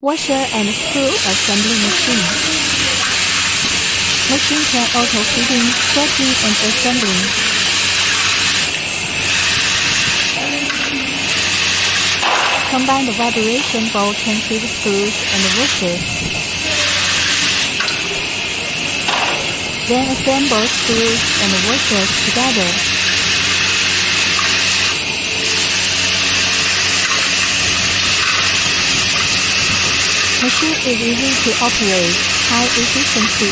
Washer and screw assembly machine. Machine can auto fitting, sorting, and assembling. Combine the vibration bowl can fit screws and washers. Then assemble screws and washers together. Machine is easy to operate, high efficiency,